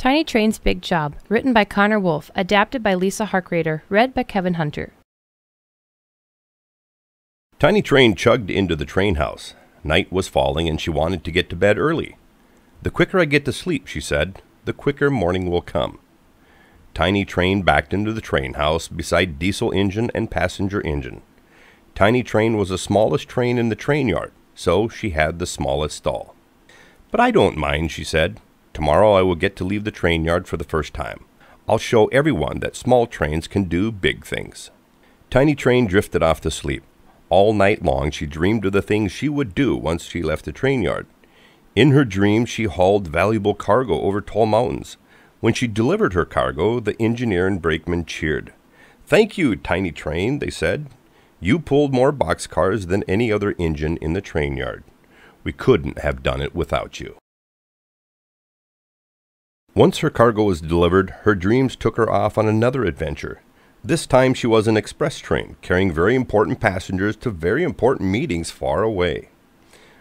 Tiny Train's Big Job, written by Connor Wolf, adapted by Lisa Harkrader, read by Kevin Hunter. Tiny Train chugged into the train house. Night was falling and she wanted to get to bed early. The quicker I get to sleep, she said, the quicker morning will come. Tiny Train backed into the train house beside diesel engine and passenger engine. Tiny Train was the smallest train in the train yard, so she had the smallest stall. But I don't mind, she said. Tomorrow I will get to leave the train yard for the first time. I'll show everyone that small trains can do big things. Tiny Train drifted off to sleep. All night long she dreamed of the things she would do once she left the train yard. In her dreams she hauled valuable cargo over tall mountains. When she delivered her cargo, the engineer and brakeman cheered. Thank you, Tiny Train, they said. You pulled more boxcars than any other engine in the train yard. We couldn't have done it without you. Once her cargo was delivered, her dreams took her off on another adventure. This time she was an express train, carrying very important passengers to very important meetings far away.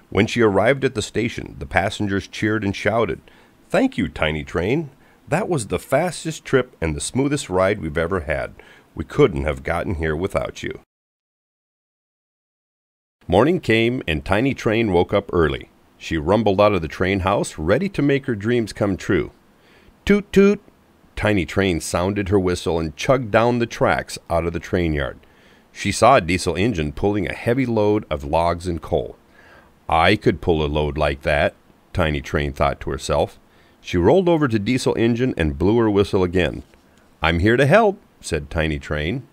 When she arrived at the station, the passengers cheered and shouted, Thank you, Tiny Train. That was the fastest trip and the smoothest ride we've ever had. We couldn't have gotten here without you. Morning came and Tiny Train woke up early. She rumbled out of the train house, ready to make her dreams come true. Toot toot! Tiny Train sounded her whistle and chugged down the tracks out of the train yard. She saw a diesel engine pulling a heavy load of logs and coal. I could pull a load like that, Tiny Train thought to herself. She rolled over to Diesel Engine and blew her whistle again. I'm here to help, said Tiny Train.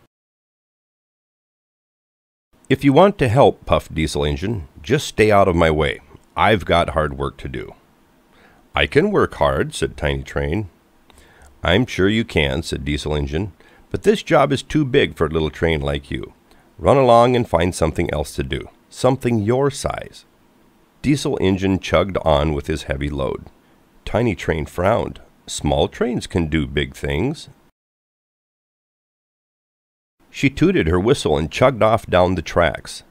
If you want to help, puffed Diesel Engine, just stay out of my way. I've got hard work to do. I can work hard, said Tiny Train. I'm sure you can, said Diesel Engine, but this job is too big for a little train like you. Run along and find something else to do, something your size. Diesel Engine chugged on with his heavy load. Tiny Train frowned. Small trains can do big things. She tooted her whistle and chugged off down the tracks.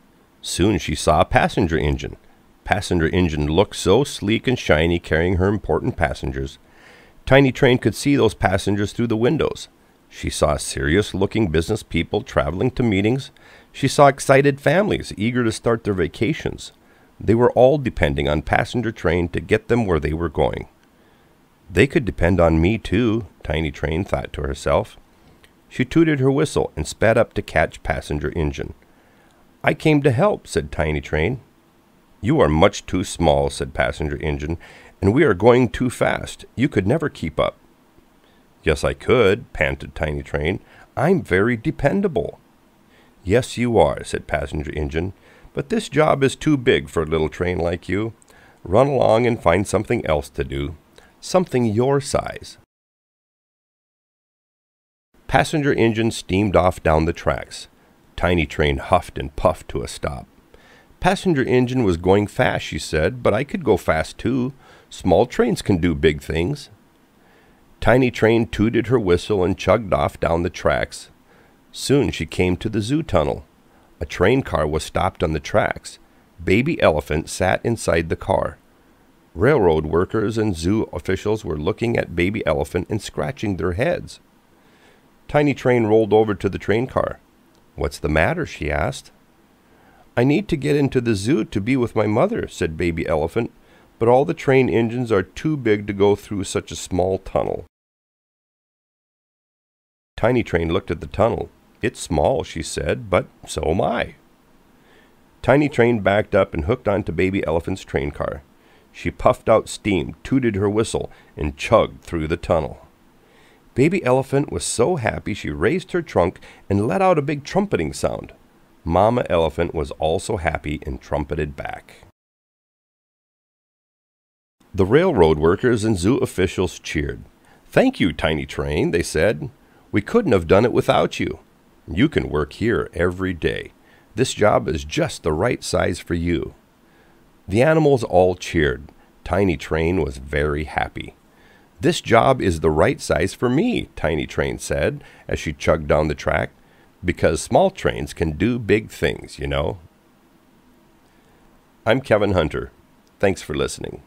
Soon she saw a passenger engine. Passenger engine looked so sleek and shiny carrying her important passengers. Tiny Train could see those passengers through the windows. She saw serious looking business people traveling to meetings. She saw excited families eager to start their vacations. They were all depending on passenger train to get them where they were going. They could depend on me too, Tiny Train thought to herself. She tooted her whistle and sped up to catch passenger engine. I came to help, said Tiny Train. You are much too small, said passenger engine, and we are going too fast. You could never keep up. Yes, I could, panted Tiny Train. I'm very dependable. Yes, you are, said passenger engine, but this job is too big for a little train like you. Run along and find something else to do, something your size. Passenger engine steamed off down the tracks. Tiny train huffed and puffed to a stop. Passenger engine was going fast, she said, but I could go fast too. Small trains can do big things. Tiny train tooted her whistle and chugged off down the tracks. Soon she came to the zoo tunnel. A train car was stopped on the tracks. Baby Elephant sat inside the car. Railroad workers and zoo officials were looking at Baby Elephant and scratching their heads. Tiny Train rolled over to the train car. What's the matter? she asked. I need to get into the zoo to be with my mother, said Baby Elephant, but all the train engines are too big to go through such a small tunnel. Tiny Train looked at the tunnel. It's small, she said, but so am I. Tiny Train backed up and hooked onto Baby Elephant's train car. She puffed out steam, tooted her whistle, and chugged through the tunnel. Baby Elephant was so happy she raised her trunk and let out a big trumpeting sound. Mama Elephant was also happy and trumpeted back. The railroad workers and zoo officials cheered. Thank you, Tiny Train, they said. We couldn't have done it without you. You can work here every day. This job is just the right size for you. The animals all cheered. Tiny Train was very happy. This job is the right size for me, Tiny Train said as she chugged down the track, because small trains can do big things, you know. I'm Kevin Hunter. Thanks for listening.